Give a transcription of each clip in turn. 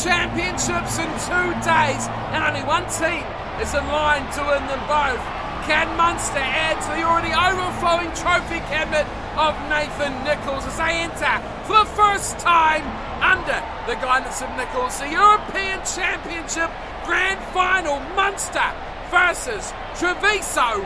Championships in two days, and only one team is in line to win them both. Can Munster add to the already overflowing trophy cabinet of Nathan Nicholls as they enter for the first time under the guidance of Nicholls the European Championship Grand Final Munster versus Treviso.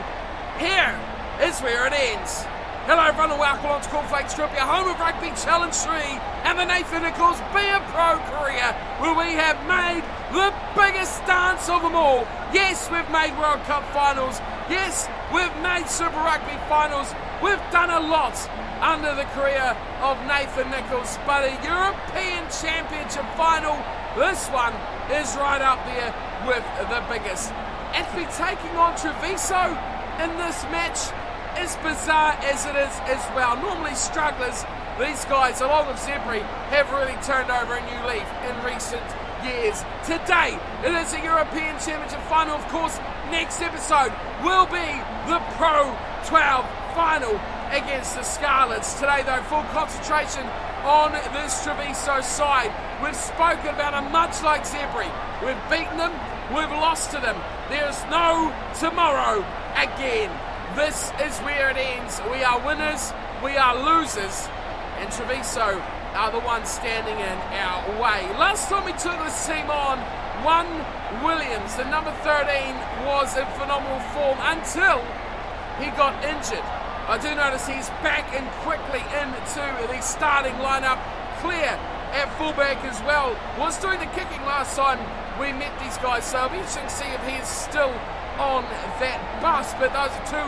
Here is where it ends. Hello everyone and welcome on to Cornflakes Crib, your home of Rugby Challenge 3 and the Nathan Nicholls Be a Pro career where we have made the biggest dance of them all. Yes, we've made World Cup finals. Yes, we've made Super Rugby finals. We've done a lot under the career of Nathan Nicholls, but a European Championship final, this one is right up there with the biggest. And to be taking on Treviso in this match, as bizarre as it is as well. Normally strugglers, these guys, along with Zebre, have really turned over a new leaf in recent years. Today, it is a European Championship final, of course. Next episode will be the Pro 12 final against the Scarlets. Today, though, full concentration on this Treviso side. We've spoken about them much like Zebre. We've beaten them, we've lost to them. There's no tomorrow again. This is where it ends. We are winners, we are losers, and Treviso are the ones standing in our way. Last time we took this team on, one Williams, the number 13, was in phenomenal form until he got injured. I do notice he's back in quickly into the starting lineup. Clear at fullback as well. Was doing the kicking last time we met these guys, so it'll be interesting to see if he is still on that bus. But those are two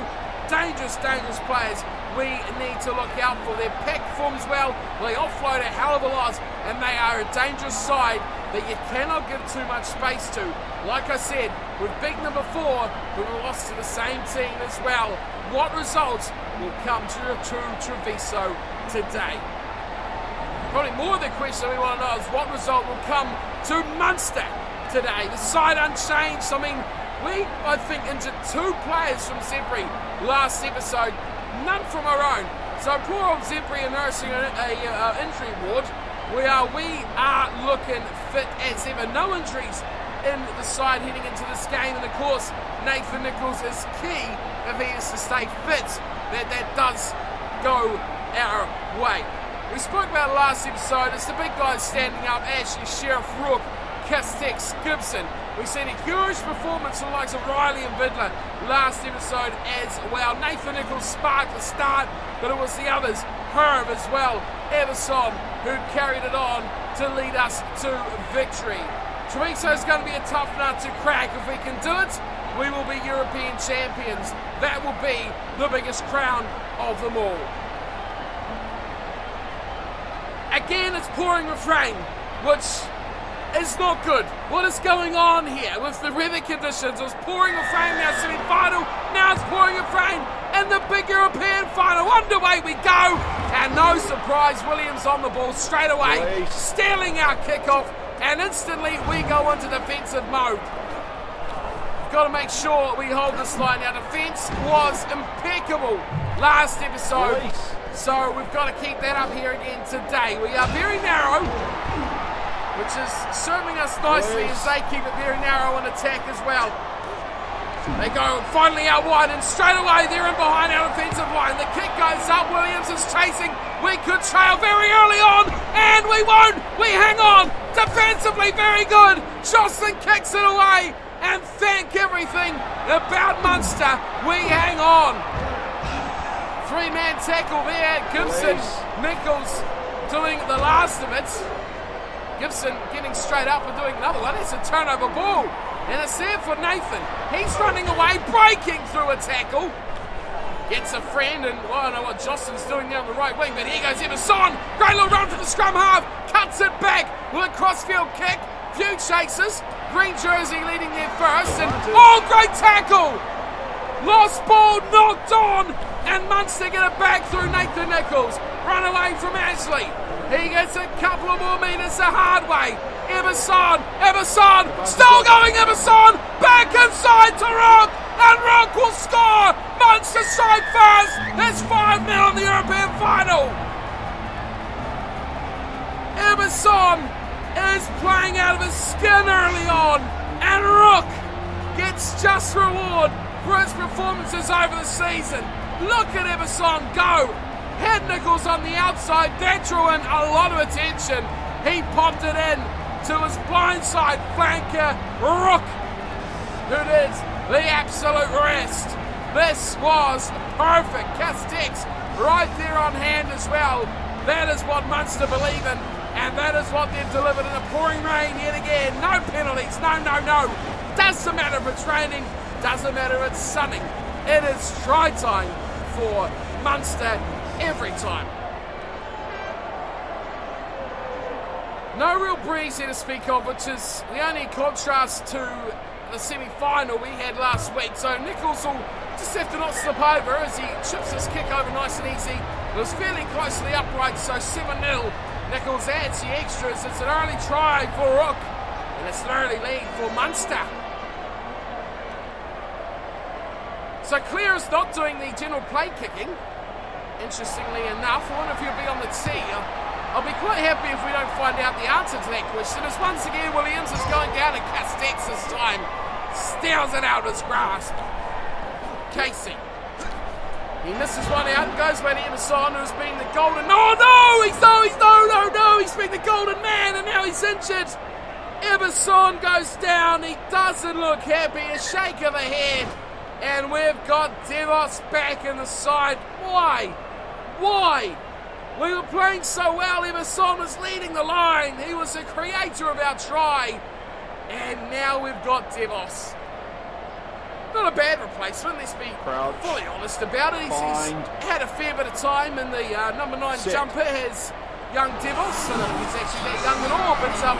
dangerous, dangerous players we need to look out for. Their pack forms well, they offload a hell of a lot, and they are a dangerous side that you cannot give too much space to. Like I said, beaten them before, but we lost to the same team as well. What results will come to, to Treviso today? Probably more of the question we want to know is what result will come to Munster today. The side unchanged. I mean, we, I think, injured two players from Zebre last episode, none from our own. So poor old Zebre are nursing a, a, a uh, injury ward. We are, we are looking fit as ever. No injuries in the side heading into this game. And of course, Nathan Nicholls is key if he is to stay fit. That, that does go our way. We spoke about last episode. It's the big guys standing up. Ashley, Sheriff, Rook, Castex, Gibson. We've seen a huge performance from the likes of Riley and Vidler last episode as well. Nathan Nicholls sparked the start, but it was the others, Herb as well, Everson, who carried it on to lead us to victory. Treviso is going to be a tough nut to crack. If we can do it, we will be European champions. That will be the biggest crown of them all. Again, it's pouring rain, which is not good. What is going on here with the weather conditions? It was pouring a frame, now, semi-final. Now it's pouring a frame. and the big European final underway we go. And no surprise, Williams on the ball straight away, nice. stealing our kickoff, and instantly we go into defensive mode. We've got to make sure we hold this line. Our defence was impeccable last episode. Nice. So we've got to keep that up here again today. We are very narrow which is serving us nicely as they keep it very narrow on attack as well. They go finally out wide, and straight away they're in behind our offensive line. The kick goes up. Williams is chasing. We could trail very early on, and we won't. We hang on. Defensively, very good. Jocelyn kicks it away, and thank everything about Munster. We hang on. Three man tackle there. Gibson, Nicholls doing the last of it. Gibson getting straight up and doing another one. It's a turnover ball. And it's there for Nathan. He's running away, breaking through a tackle. Gets a friend, and well, I don't know what Jocelyn's doing down the right wing, but here goes Emerson. Great little run for the scrum half. Cuts it back with a crossfield kick. Few chasers. Green jersey leading there first. And oh, great tackle! Lost ball knocked on, and Munster get it back through Nathan Nicholls. Run away from Ashley. He gets a couple of more meters the hard way. Emerson, Emerson, still going Emerson, back inside to Rook, and Rook will score. Munster side first. There's 5 0 in the European final. Emerson is playing out of his skin early on, and Rook gets just reward for his performances over the season. Look at Emerson go. Had Nicholls on the outside, that drew in a lot of attention. He popped it in to his blindside flanker, Rook, who did the absolute rest. This was perfect. Castex right there on hand as well. That is what Munster believe in, and that is what they've delivered in a pouring rain yet again. No penalties, no, no, no. Doesn't matter if it's raining, doesn't matter if it's sunning. It is try time for Munster every time. No real breeze here to speak of, which is the only contrast to the semi-final we had last week. So Nicholls will just have to not slip over as he chips his kick over nice and easy. It was fairly close to the upright, so 7-0. Nicholls adds the extras. It's an early try for Rook, and it's an early lead for Munster. So Clare is not doing the general play kicking. Interestingly enough, I wonder if he'll be on the tee. I'll be quite happy if we don't find out the answer to that question. As once again, Williams is going down and Castex this time steals it out of his grasp. Casey. He misses one out, and goes by to Emerson, who's been the golden. No, no, he's no, he's no, no, no, he's been the golden man, and now he's injured. Emerson goes down. He doesn't look happy. A shake of the head, and we've got Devos back in the side. Why? Why? We were playing so well. Emerson was leading the line. He was the creator of our try, and now we've got Devos. Not a bad replacement, let's be Crouch. fully honest about it. He's, he's had a fair bit of time, and the uh, number nine Sit. jumper has young Devos. I don't know if he's actually that young at all, but um,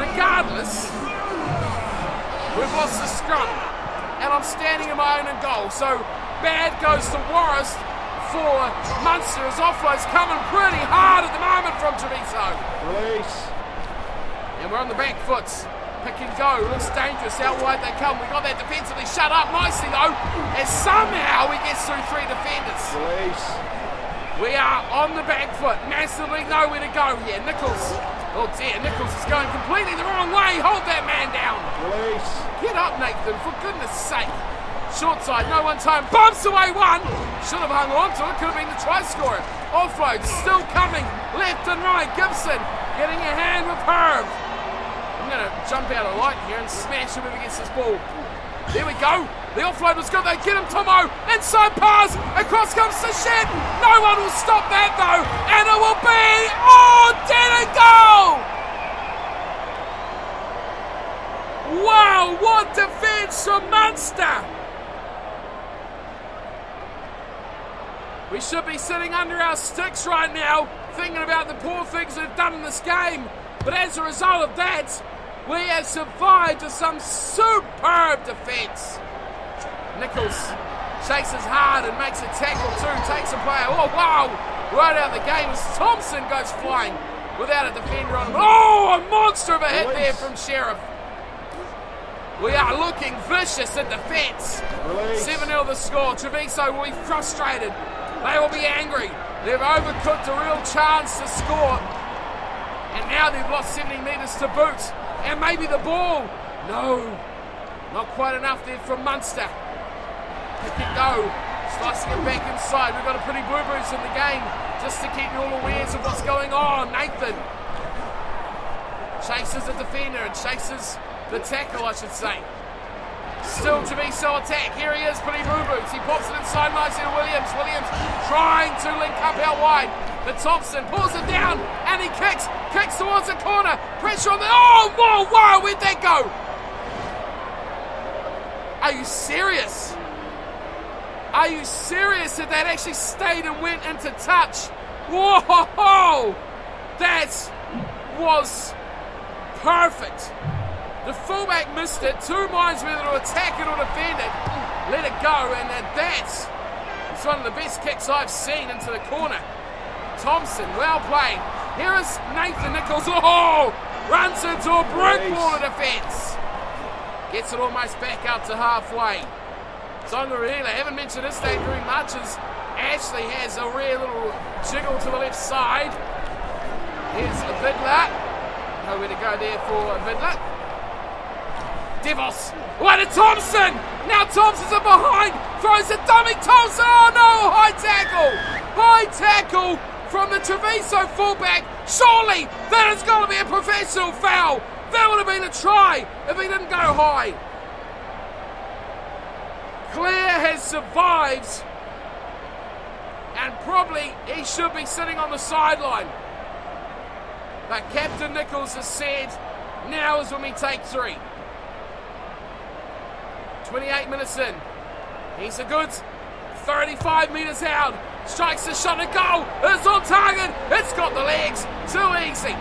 regardless, we've lost the scrum, and I'm standing in my own in goal. So bad goes to Warris for Munster. His offload's coming pretty hard at the moment from Treviso. Release. And we're on the back foot. Pick and go. Looks dangerous. Out wide they come. We got that defensively shut up nicely though. And somehow he gets through three defenders. Release. We are on the back foot. Massively nowhere to go here. Nicholls. Oh dear, Nicholls is going completely the wrong way. Hold that man down. Release. Get up, Nathan, for goodness sake. Short side, no one time. Bumps away one. Should have hung on to it. Could have been the try scorer. Offload still coming. Left and right. Gibson getting a hand with Herb. I'm going to jump out of light here and smash him if against this ball. There we go. The offload was good. They get him, Tomo. Inside pass. Across comes the shed. No one will stop that, though. And it will be. Oh, did it go? Wow, what a defense from Munster! We should be sitting under our sticks right now, thinking about the poor things we've done in this game. But as a result of that, we have survived to some superb defense. Nicholls shakes his hard and makes a tackle too, takes a player. Oh, wow! Right out of the game as Thompson goes flying without a defender on him. Oh, a monster of a hit there from Sheriff. We are looking vicious in defence. 7 0 the score. Treviso will be frustrated. They will be angry. They've overcooked a real chance to score. And now they've lost 70 metres to boot. And maybe the ball. No. Not quite enough there from Munster. Pick and go. Slicing it back inside. We've got a pretty blue boots in the game. Just to keep you all aware of what's going on. Nathan chases the defender and chases the tackle, I should say. Still Treviso attack. Here he is, pretty blue boots. He pops it inside nicely to Williams. Williams trying to link up out wide. But Thompson pulls it down and he kicks. Kicks towards the corner. Pressure on the. Oh, whoa, wow, where'd that go? Are you serious? Are you serious that that actually stayed and went into touch? Whoa! That was perfect. The fullback missed it. Two minds whether to attack it or defend it. Let it go, and that that's it's one of the best kicks I've seen into the corner. Thompson, well played. Here is Nathan Nicholls. Oh! Runs into a brick wall of defence. Gets it almost back up to halfway. Tongarila, haven't mentioned this day very much as Ashley has a rare little jiggle to the left side. Here's a Vidler. Nowhere to go there for Vidler. Devos. What a Thompson! Now Thompson's in behind. Throws a dummy Thompson. Oh no! High tackle. High tackle from the Treviso fullback. Surely that has got to be a professional foul. That would have been a try if he didn't go high. Clare has survived and probably he should be sitting on the sideline. But Captain Nicholls has said now is when we take three. 28 minutes in. He's a good 35 metres out. Strikes the shot and goal. It's on target. It's got the legs. Too easy.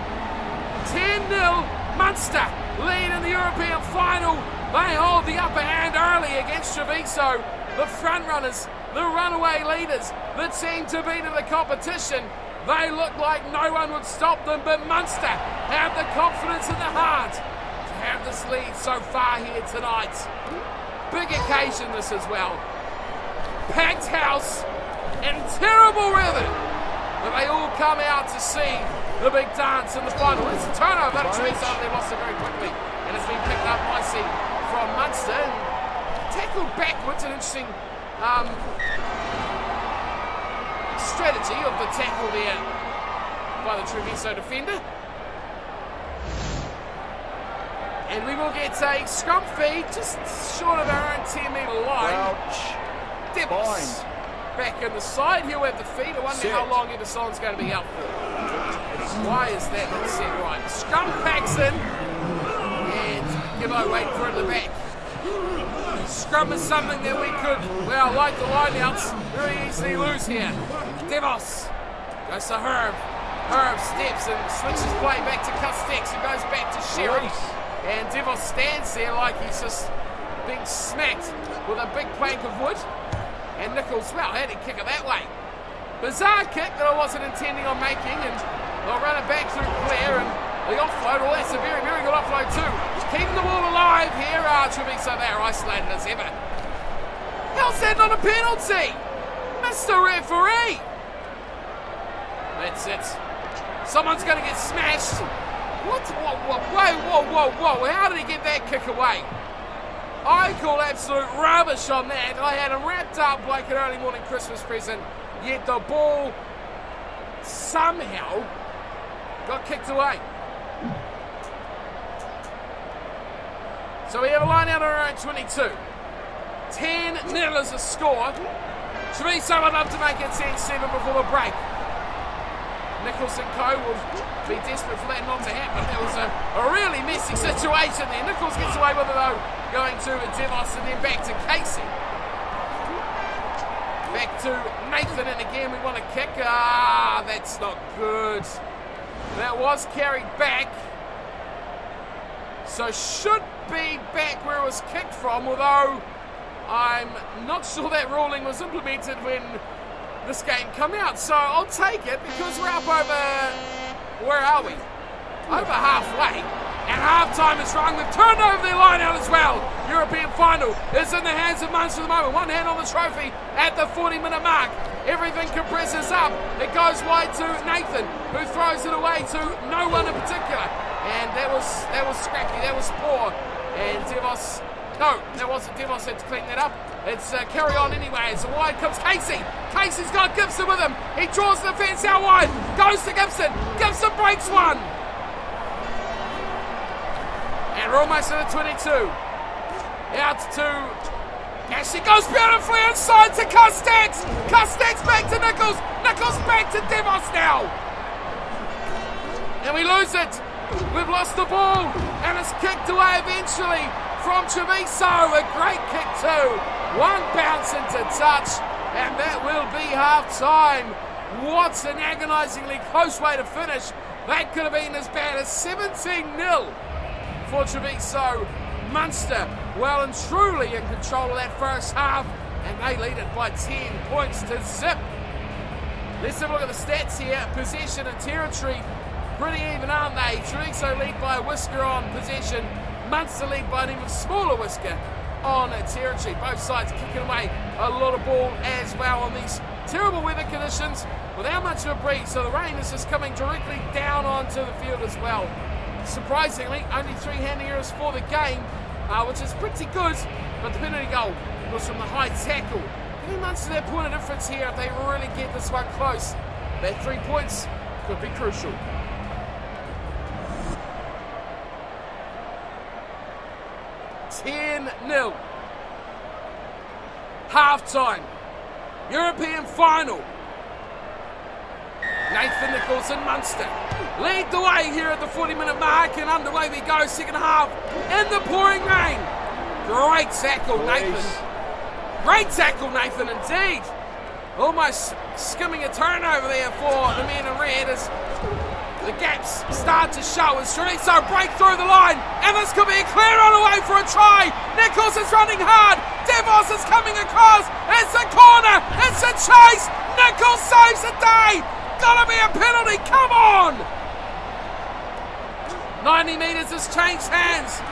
10 0 Munster lead in the European final. They hold the upper hand early against Treviso. The front runners, the runaway leaders, the team to beat in the competition. They look like no one would stop them, but Munster have the confidence in the heart to have this lead so far here tonight. Big occasion this as well. Packed house and terrible weather. But they all come out to see the big dance in the final. It's a turnover. Of Treviso, they lost it very quickly. And it's been picked up nicely from Munster. And tackled backwards. An interesting um, strategy of the tackle there by the Treviso defender. And we will get a scrum feed just short of our own 10 metre line. Ouch. Devos back in the side. He'll have the feed. I wonder Set. how long Everson's going to be out for. Why is that not set right? Scrum packs in. And Gibbo wait for it at the back. Scrum is something that we could, well, like the lineouts, very easily lose here. Devos goes to Herb. Herb steps and switches play back to Castex, who goes back to Sherry. And Devos stands there like he's just being smacked with a big plank of wood. And Nicholls, well, had to kick it that way. Bizarre kick that I wasn't intending on making, and they'll run it back through Clare, and the offload, well, that's a very, very good offload too. Keeping the ball alive here, uh, Treviso, they're isolated as ever. How's that not a penalty? Mr. Referee! That's it. Someone's going to get smashed. What? Whoa, whoa, whoa, whoa, whoa, whoa. How did he get that kick away? I call absolute rubbish on that. I had him wrapped up like an early morning Christmas present, yet the ball somehow got kicked away. So we have a line out on our own 22. 10 nil is the score. Treviso would love to make it 10-7 before the break. Nicholson Co will be desperate for that not to happen. There was a, a really messy situation there. Nicholls gets away with it though, going to Devos and then back to Casey. Back to Nathan and again we want to kick. Ah, that's not good. That was carried back. So should be back where it was kicked from, although I'm not sure that ruling was implemented when this game come out. So I'll take it because we're up over, where are we? Over halfway. And half-time is wrong. We've turned over the line out as well. European final is in the hands of Munster at the moment. One hand on the trophy at the 40-minute mark. Everything compresses up. It goes wide to Nathan, who throws it away to no one in particular. And that was that was scrappy. That was poor. And Devos, no, that wasn't Devos had to clean that up. It's uh, carry on anyway. It's wide comes Casey. Casey's got Gibson with him. He draws the fence out wide. Goes to Gibson. Gibson breaks one. And we're almost at the 22. Out to Ashley goes beautifully inside to Castex. Castex back to Nicholls. Nicholls back to Devos now. And we lose it. We've lost the ball. And it's kicked away eventually from Treviso. A great kick too. One bounce into touch. And that will be half time. What an agonisingly close way to finish. That could have been as bad as 17 0 for Treviso. Munster well and truly in control of that first half, and they lead it by 10 points to zip. Let's have a look at the stats here. Possession and territory, pretty even, aren't they? Treviso lead by a whisker on possession, Munster lead by an even smaller whisker on territory. Both sides kicking away a lot of ball as well on these terrible weather conditions without much of a breeze. So the rain is just coming directly down onto the field as well. surprisingly, only three handing errors for the game, uh, which is pretty good. But the penalty goal was from the high tackle. Giving Munster their point of difference here if they really get this one close. Their three points could be crucial. Ten 0 Half time. European final. Nathan Nicholls and Munster lead the way here at the 40 minute mark, and underway we go, second half in the pouring rain. Great tackle, Nathan. Great tackle, Nathan, indeed. Almost skimming a turnover there for the man in red as the gaps start to show as Treviso break through the line, this could be a clear on away for a try. Nicholls is running hard. Devos is coming across. It's a corner. It's a chase. Nicholls saves the day. Gotta be a penalty. Come on. 90 metres has changed hands.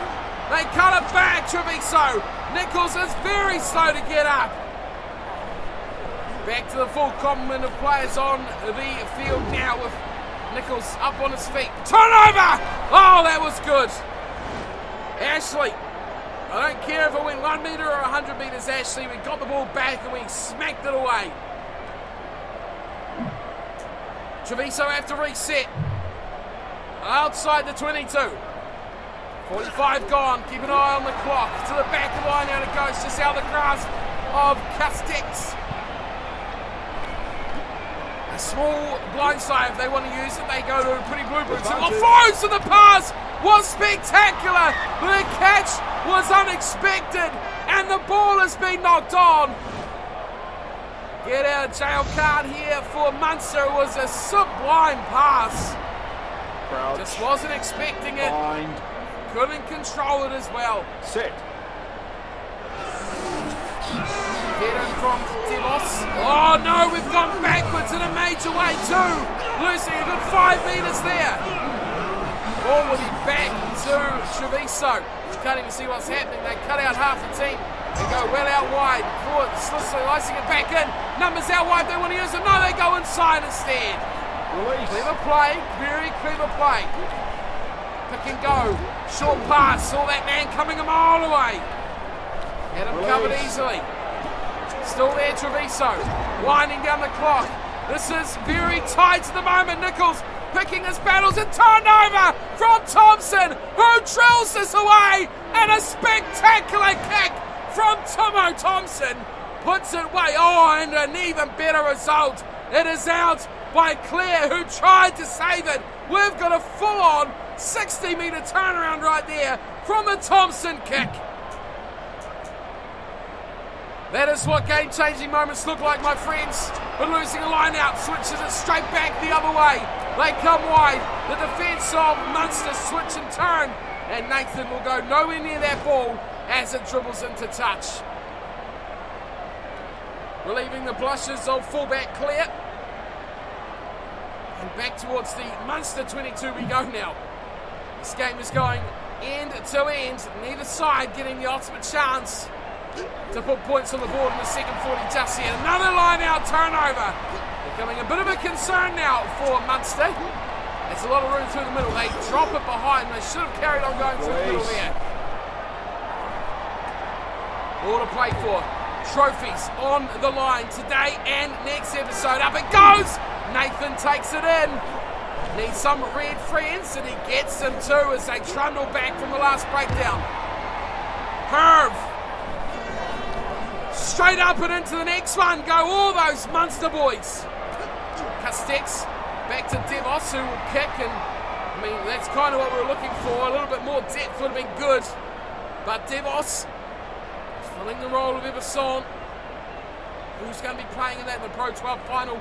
They cut it back, to Treviso. Nicholls is very slow to get up. Back to the full complement of players on the field now with Nicholls up on his feet. Turnover! Oh, that was good. Ashley. I don't care if it went one metre or 100 metres, Ashley. We got the ball back and we smacked it away. Treviso have to reset. Outside the 22. 45 gone. Keep an eye on the clock. To the back of the line now it goes. Just out of the grasp of Castex. Small blindside if they want to use it. They go to a pretty blue boots. Oh, flows to the pass was spectacular. The catch was unexpected and the ball has been knocked on. Get out of jail card here for Munster it was a sublime pass. Crouch. Just wasn't expecting it. Bind. Couldn't control it as well. Set. Get from Devos. Oh no, we've gone backwards in a major way too. Losing a good five metres there. Ball will be back to Treviso. Can't even see what's happening. They cut out half the team. They go well out wide. Ford icing it back in. Numbers out wide. They want to use them. No, they go inside instead. Release. Clever play. Very clever play. Pick and go. Short pass. Saw that man coming a mile away. Had him covered easily. Still there, Treviso. Winding down the clock. This is very tight at the moment. Nichols picking his battles and turnover from Thompson, who drills this away. And a spectacular kick from Tomo Thompson. Puts it way. Oh, and an even better result. It is out by Claire, who tried to save it. We've got a full on 60 metre turnaround right there from the Thompson kick. That is what game changing moments look like, my friends. But losing a line out switches it straight back the other way. They come wide. The defence of Munster switch and turn. And Nathan will go nowhere near that ball as it dribbles into touch. Relieving the blushes of fullback Claire. And back towards the Munster 22 we go now. This game is going end to end. Neither side getting the ultimate chance to put points on the board in the second 40 just yet. Another line out turnover. Becoming a bit of a concern now for Munster. There's a lot of room through the middle. They drop it behind. They should have carried on going through the middle there. All to play for. Trophies on the line today and next episode. Up it goes. Nathan takes it in. Needs some red friends and he gets them too as they trundle back from the last breakdown. Herv. Straight up and into the next one go all those Munster boys. Castex back to Devos who will kick and I mean that's kind of what we were looking for. A little bit more depth would have been good. But Devos filling the role of Everson. Who's going to be playing in that in the Pro 12 final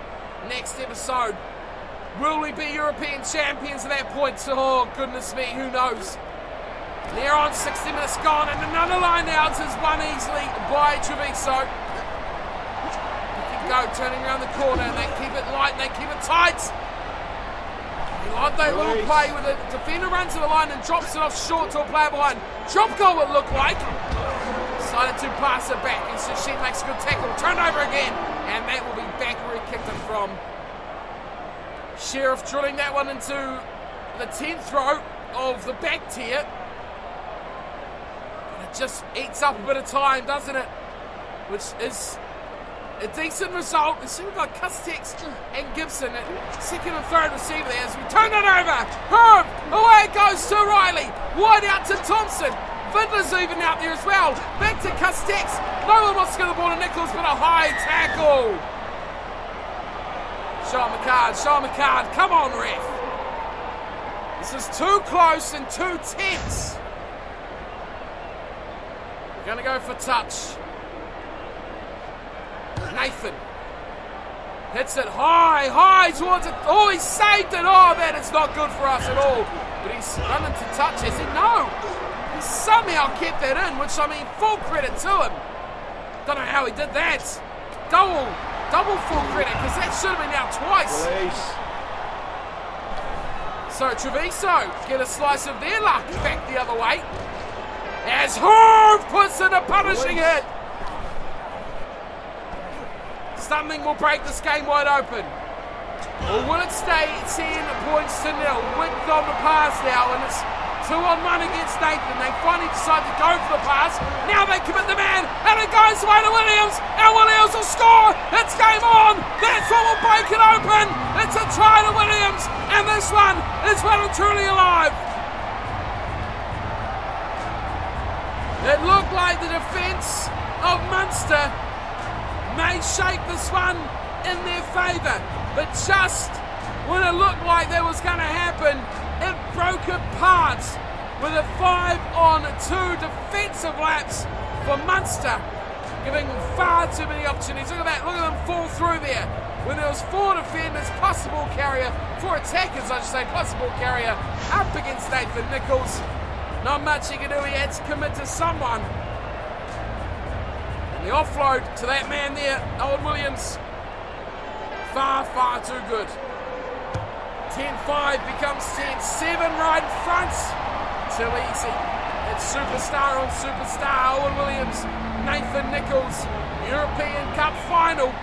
next episode? Will we be European champions at that point? Oh, goodness me, who knows? They're on 60 minutes gone, and another line out is won easily by Treviso. Go turning around the corner, and they keep it light, and they keep it tight. They like that little play with the defender runs to the line and drops it off short to a player behind. Drop goal it looked like. Decided to pass it back, and so she makes a good tackle. Turnover again, and that will be back where he kicked it from. Sheriff drilling that one into the 10th row. of the back tier. It just eats up a bit of time, doesn't it? Which is a decent result. You see, we've got Castex and Gibson at second and third receiver there as we turn it over. Herb, away it goes to Riley. Wide out to Thompson. Vidler's even out there as well. Back to Castex. No one wants to get the ball to Nicholls, but a high tackle. Sean McCard, Sean McCard, come on, ref. This is too close and too tense. To go for touch. Nathan hits it high, high towards it. Oh, he saved it. Oh, man, it's not good for us at all. But he's running to touch. He said, no. He somehow kept that in, which I mean, full credit to him. Don't know how he did that. Double, double full credit, because that should have been out twice. Release. So Treviso get a slice of their luck back the other way. As Horv puts in a punishing hit. Something will break this game wide open. Or will it stay 10 points to nil? Width on the pass now, and it's two on one against Nathan. They finally decide to go for the pass. Now they commit the man, and it goes away to Williams, and Williams will score. It's game on. That's what will break it open. It's a try to Williams, and this one is well and truly alive. The defence of Munster may shape this one in their favour, but just when it looked like that was going to happen, it broke apart with a five on two defensive laps for Munster, giving far too many opportunities. Look at that, look at them fall through there. When there was four defenders, possible carrier, four attackers, I should say, possible carrier, up against Nathan Nicholls. Not much he can do, he had to commit to someone. Offload to that man there, Owen Williams, far, far too good. 10-5 becomes 10-7 right in front. Too easy. It's superstar on superstar. Owen Williams, Nathan Nicholls, European Cup final.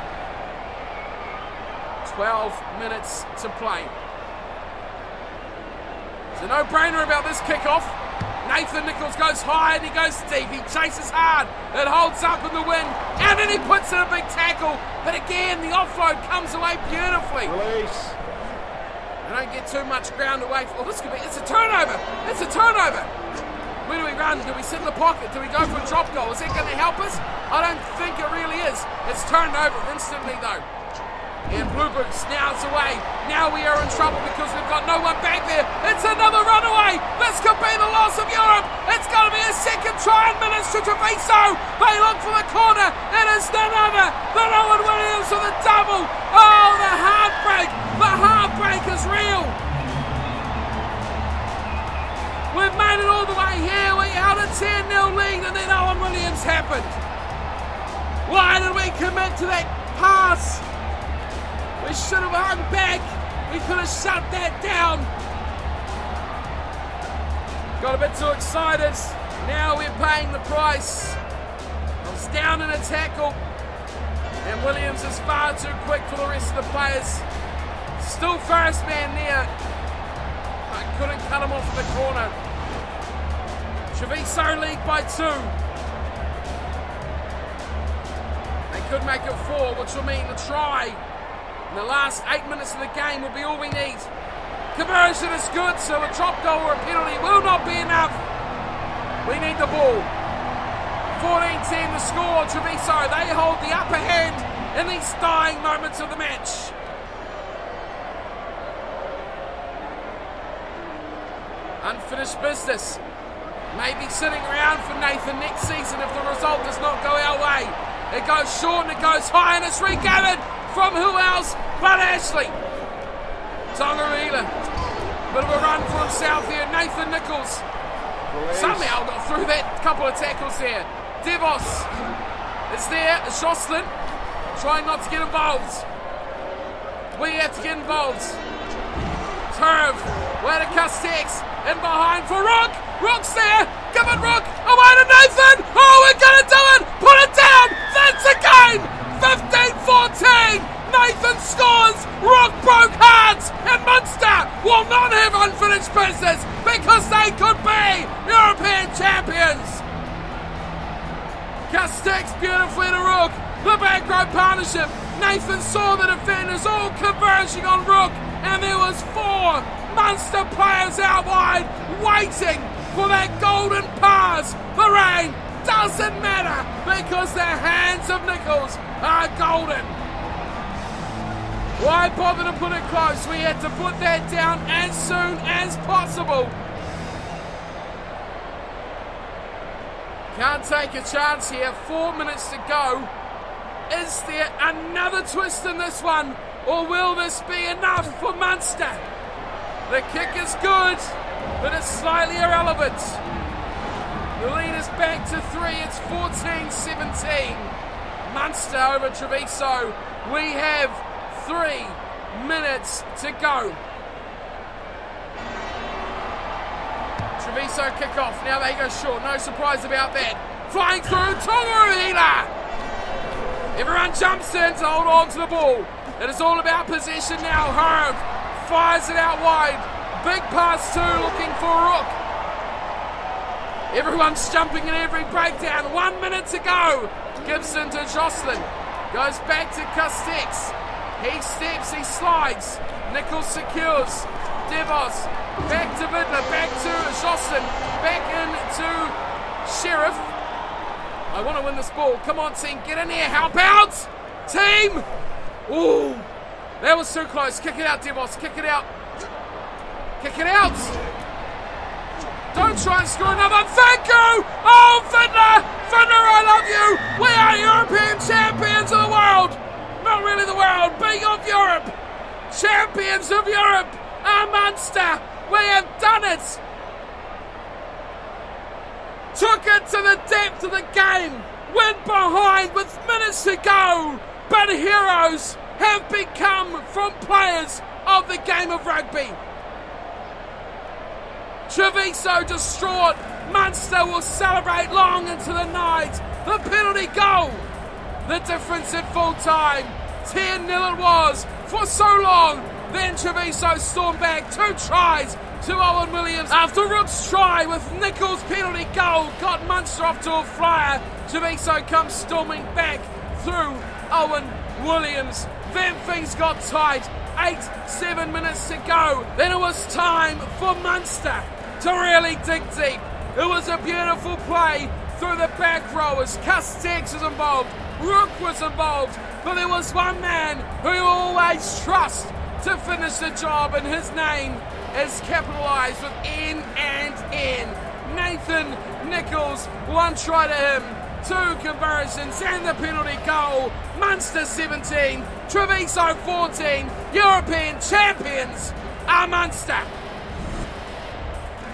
12 minutes to play. It's a no-brainer about this kickoff. Nathan Nicholls goes high and he goes deep. He chases hard. It holds up in the wind. And then he puts in a big tackle. But again, the offload comes away beautifully. Release. They don't get too much ground away. Oh, this could be. It's a turnover. It's a turnover. Where do we run? Do we sit in the pocket? Do we go for a drop goal? Is that going to help us? I don't think it really is. It's turned over instantly, though. And Bluebird snouts away. Now we are in trouble because we've got no one back there. It's another runaway. This could be the loss of Europe. It's going to be a second try in minutes to Treviso. They look for the corner. It is none other than Owen Williams for the double. Oh, the heartbreak. The heartbreak is real. We've made it all the way here. We held a 10 0 lead and then Owen Williams happened. Why did we commit to that pass? We should have hung back. We could have shut that down. Got a bit too excited. Now we're paying the price. I was down in a tackle. And Williams is far too quick for the rest of the players. Still first man near. I couldn't cut him off in the corner. Treviso lead by two. They could make it four, which will mean a try. The last eight minutes of the game will be all we need. Conversion is good, so a drop goal or a penalty will not be enough. We need the ball. 14-10 the score. Treviso, they hold the upper hand in these dying moments of the match. Unfinished business. Maybe sitting around for Nathan next season if the result does not go our way. It goes short and it goes high and it's regathered from who else but Ashley. Tongarila. Bit of a run for himself here. Nathan Nicholls. Release. Somehow got through that couple of tackles there. Devos is there. Jocelyn trying not to get involved. We have to get involved. Turv, where to Castex, in behind for Rook. Rook's there. Give it Rook. Away to Nathan. Oh, we're going to do it. Put it down. That's a game. 15-14. Nathan scores! Rock broke hearts! And Munster will not have unfinished business because they could be European champions! Castex beautifully to Rook. The back row partnership. Nathan saw the defenders all converging on Rook, and there was four Munster players out wide waiting for that golden pass. The rain doesn't matter because the hands of Nicholls are golden. Why bother to put it close? We had to put that down as soon as possible. Can't take a chance here. Four minutes to go. Is there another twist in this one? Or will this be enough for Munster? The kick is good, but it's slightly irrelevant. The lead is back to three. It's 14 17. Munster over Treviso. We have three minutes to go. Treviso kick off. Now they go short. No surprise about that. Flying through Tongariro. Everyone jumps in to hold on to the ball. It is all about position now. Herb fires it out wide. Big pass two, looking for Rook. Everyone's jumping in every breakdown. One minute to go. Gibson to Jocelyn. Goes back to Castex. He steps, he slides. Nicholls secures. Devos back to Vidler, back to Jocelyn, back into Sheriff. I want to win this ball. Come on, team, get in here. Help out, team. Ooh, that was too close. Kick it out, Devos. Kick it out. Kick it out. Don't try and score another. Thank you. Oh, Vidler, Vidler, I love you. We are European champions of the world. Not really the world, being of Europe. Champions of Europe. Our Munster. We have done it. Took it to the depth of the game. Went behind with minutes to go. But heroes have become from players of the game of rugby. Treviso distraught. Munster will celebrate long into the night. The penalty goal. The difference at full time. 10 0 it was for so long. Then Treviso stormed back two tries to Owen Williams after Rook's try with Nicholls' penalty goal got Munster off to a flyer. Treviso comes storming back through Owen Williams. Then things got tight. Eight, seven minutes to go. Then it was time for Munster to really dig deep. It was a beautiful play through the back rowers. Castex was involved. Rook was involved. But there was one man who you always trust to finish the job, and his name is capitalised with N and N. Nathan Nicholls, one try to him, two conversions, and the penalty goal. Munster 17, Treviso 14, European champions are Munster.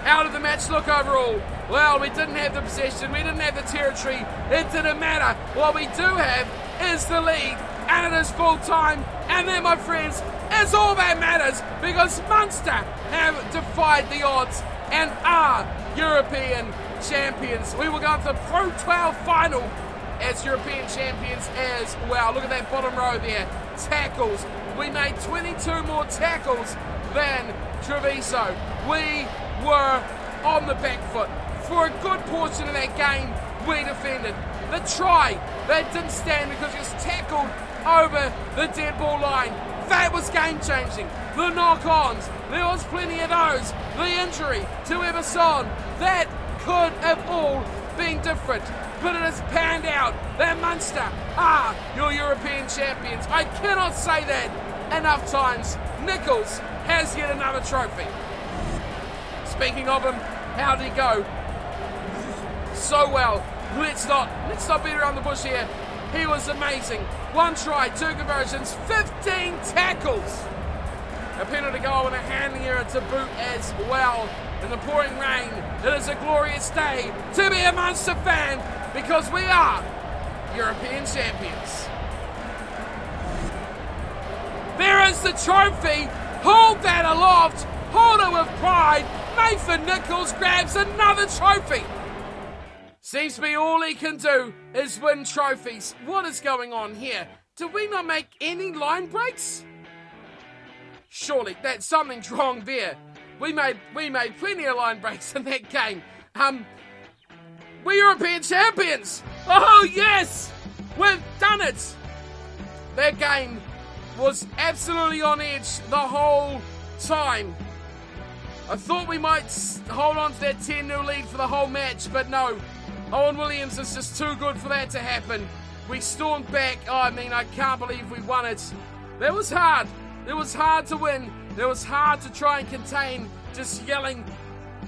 How did the match look overall? Well, we didn't have the possession, we didn't have the territory, it didn't matter. What we do have is the lead, and it is full time. And then, my friends, is all that matters because Munster have defied the odds and are European champions. We will go to the Pro 12 final as European champions as well. Look at that bottom row there. Tackles. We made 22 more tackles than Treviso. We were on the back foot. For a good portion of that game, we defended. The try, that didn't stand because it was tackled over the dead ball line. That was game changing. The knock ons, there was plenty of those. The injury to Everson, that could have all been different. But it has panned out that Munster are your European champions. I cannot say that enough times. Nicholls has yet another trophy. Speaking of him, how did he go? So well. Let's not let's not beat around the bush here. He was amazing. One try, two conversions, 15 tackles. A penalty goal and a handling error to boot as well. In the pouring rain, it is a glorious day to be a Munster fan because we are European champions. There is the trophy. Hold that aloft. Hold it with pride. Nathan Nicholls grabs another trophy. Seems to be all he can do is win trophies. What is going on here? Did we not make any line breaks? Surely that's something's wrong there. We made we made plenty of line breaks in that game. Um, we're European champions. Oh yes, We've done it! Their game was absolutely on edge the whole time. I thought we might hold on to that 10 0 lead for the whole match, but no. Owen Williams is just too good for that to happen. We stormed back. Oh, I mean, I can't believe we won it. That was hard. It was hard to win. It was hard to try and contain just yelling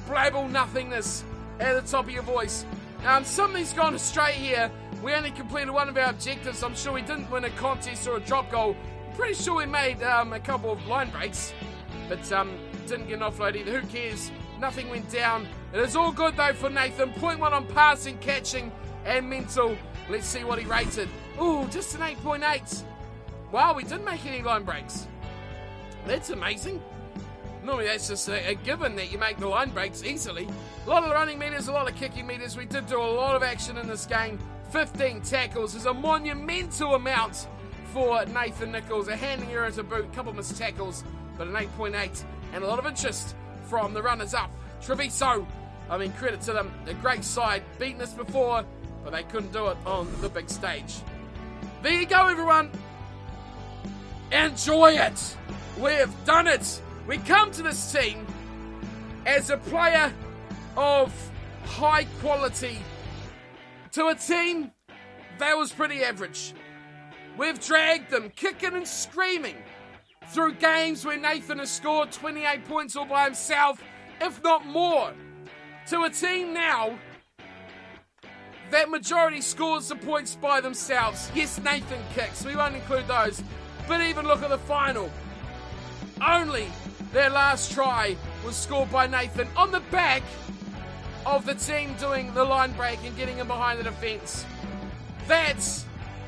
blabble nothingness at the top of your voice. Um, something's gone astray here. We only completed one of our objectives. I'm sure we didn't win a contest or a drop goal. I'm pretty sure we made um, a couple of line breaks, but um, didn't get an offload either. Who cares? Nothing went down. It is all good though for Nathan. Point one on passing, catching, and mental. Let's see what he rated. Ooh, just an 8.8. Wow, we didn't make any line breaks. That's amazing. Normally that's just a, a, given that you make the line breaks easily. A lot of running meters, a lot of kicking meters. We did do a lot of action in this game. 15 tackles is a monumental amount for Nathan Nicholls. A handing error to boot, a couple missed tackles, but an 8.8 and a lot of interest from the runners up. Treviso, I mean, credit to them. A great side, beaten us before, but they couldn't do it on the big stage. There you go, everyone. Enjoy it. We've done it. We come to this team as a player of high quality to a team that was pretty average. We've dragged them kicking and screaming through games where Nathan has scored 28 points all by himself, if not more. To a team now that majority scores the points by themselves. Yes, Nathan kicks, we won't include those. But even look at the final. Only their last try was scored by Nathan on the back of the team doing the line break and getting him behind the defence. That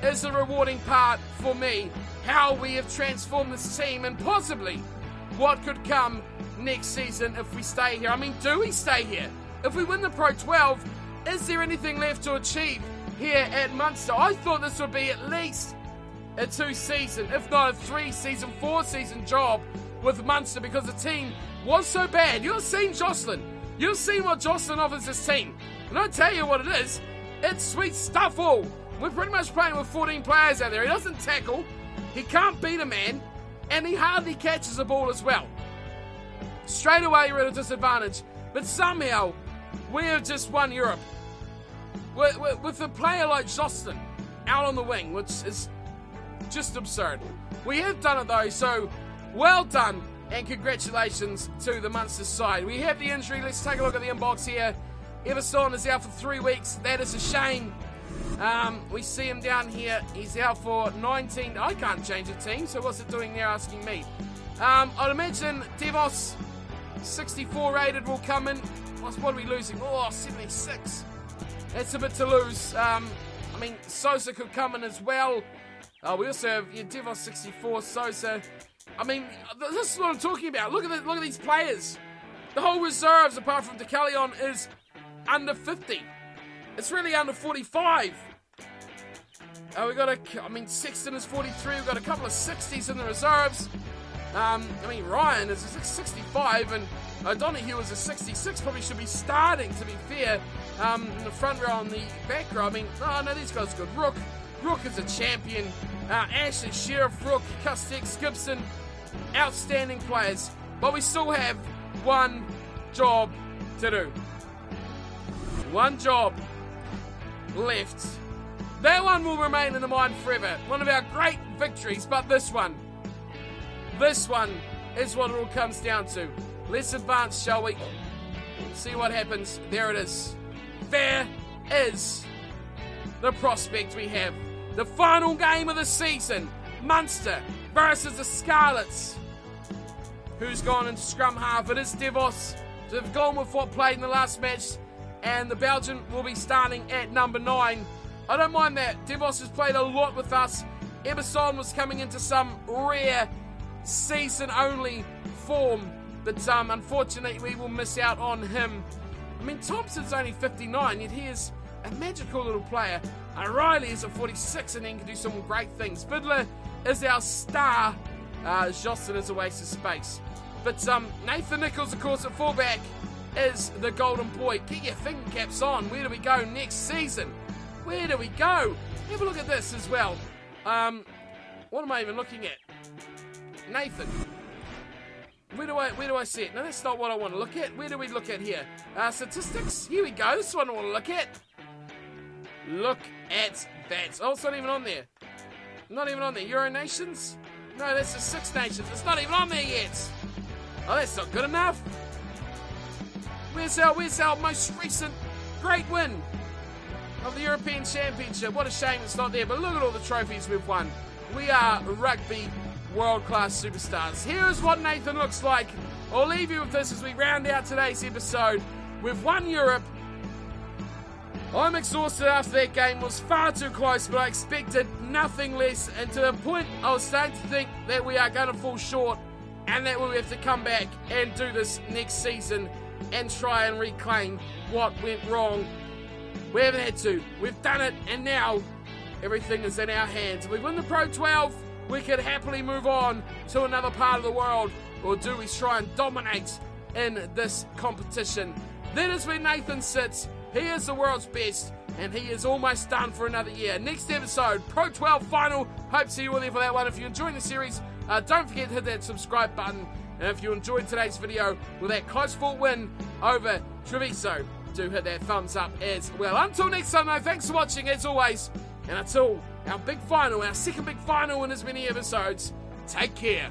is the rewarding part for me. How we have transformed this team and possibly what could come next season if we stay here. I mean, do we stay here? If we win the Pro 12, is there anything left to achieve here at Munster? I thought this would be at least a two season, if not a three season, four season job with Munster because the team was so bad. You've seen Jocelyn. You've seen what Jocelyn offers this team. And I tell you what it is, it's sweet stuff all. We're pretty much playing with 14 players out there. He doesn't tackle, he can't beat a man, and he hardly catches a ball as well. Straight away, you're at a disadvantage. But somehow, we have just won Europe. With, a player like Jocelyn out on the wing, which is just absurd. We have done it though, so well done and congratulations to the Munster side. We have the injury. Let's take a look at the inbox here. Everson is out for three weeks. That is a shame. Um, we see him down here. He's out for 19. I can't change the team, so what's it doing there asking me? Um, I'd imagine Devos 64 rated will come in. What's, what are we losing? Oh, 76. That's a bit to lose. Um, I mean, Sosa could come in as well. Uh, we also have yeah, Devos 64, Sosa. I mean, this is what I'm talking about. Look at the, look at these players. The whole reserves, apart from DeCallion, is under 50. It's really under 45. Uh, we got a, I mean, Sexton is 43. We've got a couple of 60s in the reserves. Um, I mean, Ryan is a 65, and O'Donoghue is a 66. Probably should be starting, to be fair, um, in the front row and the back row. I mean, oh no, these guys are good. Rook, Rook is a champion. Uh, Ashley, Sheriff, Rook, Custex, Gibson, outstanding players. But we still have one job to do. One job left. That one will remain in the mind forever. One of our great victories, but this one, this one is what it all comes down to. Let's advance, shall we? See what happens. There it is. There is the prospect we have. The final game of the season Munster versus the Scarlets. Who's gone into scrum half? It is Devos. They've gone with what played in the last match, and the Belgian will be starting at number nine. I don't mind that. Devos has played a lot with us. Emerson was coming into some rare season only form, but um, unfortunately, we will miss out on him. I mean, Thompson's only 59, yet he is a magical little player. And Riley is at 46 and then can do some great things. Vidler is our star. Uh, is a waste of space. But um, Nathan Nicholls, of course, at fullback is the golden boy. Get your finger caps on. Where do we go next season? Where do we go? Have a look at this as well. Um, what am I even looking at? Nathan. Where do I where do I see it? No, that's not what I want to look at. Where do we look at here? Uh, statistics. Here we go. This is what I want to look at. Look at that. Oh, it's not even on there. Not even on there. Euro Nations? No, that's the Six Nations. It's not even on there yet. Oh, that's not good enough. Where's our, where's our most recent great win of the European Championship? What a shame it's not there, but look at all the trophies we've won. We are rugby world class superstars. Here is what Nathan looks like. I'll leave you with this as we round out today's episode. We've won Europe. I'm exhausted after that game. It was far too close, but I expected nothing less. And to the point, I was starting to think that we are going to fall short and that we have to come back and do this next season and try and reclaim what went wrong. We haven't had to. We've done it, and now everything is in our hands. If we win the Pro 12, we could happily move on to another part of the world, or do we try and dominate in this competition? That is where Nathan sits. He is the world's best, and he is almost done for another year. Next episode, Pro 12 final. Hope to see you all there for that one. If you enjoyed the series, uh, don't forget to hit that subscribe button. And if you enjoyed today's video with that close fought win over Treviso, do hit that thumbs up as well. Until next time, though, thanks for watching as always. And until our big final, our second big final in as many episodes, take care.